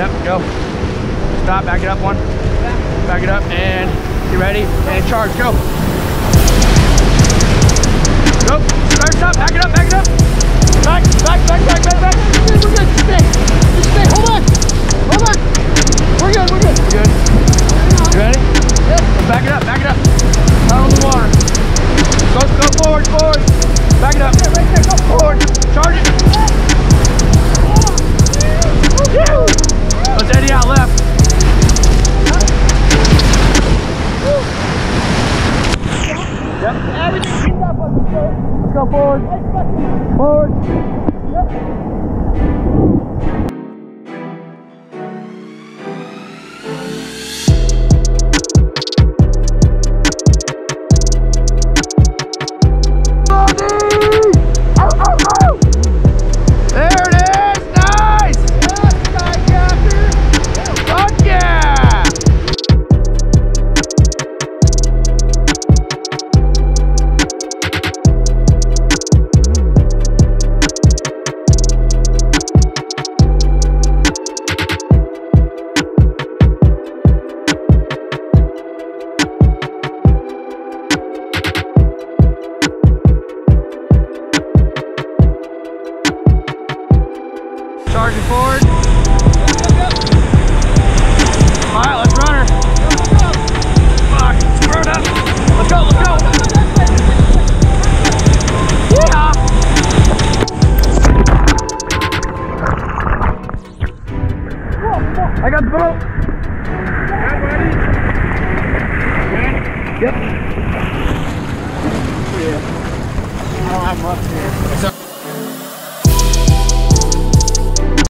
Yep, go. Stop, back it up one. Back it up and get ready and charge, go. Go, start, stop, back it up, back it up. Back, back, back, back, back, back. We're good, we're good. Stay. Just stay. Hold on. Hold on. We're good, we're good. Good. You ready? Yep. Back it up, back it up. Out on the water. Go, go forward, forward. Back it up. Right there, go forward. Charge it. Yep. Let's go forward. Forward. There Charging forward. Alright, let's run her. Fuck, throw it up. Let's go, let's go. Yeah. I got the boat. Yep. I don't have much here. It's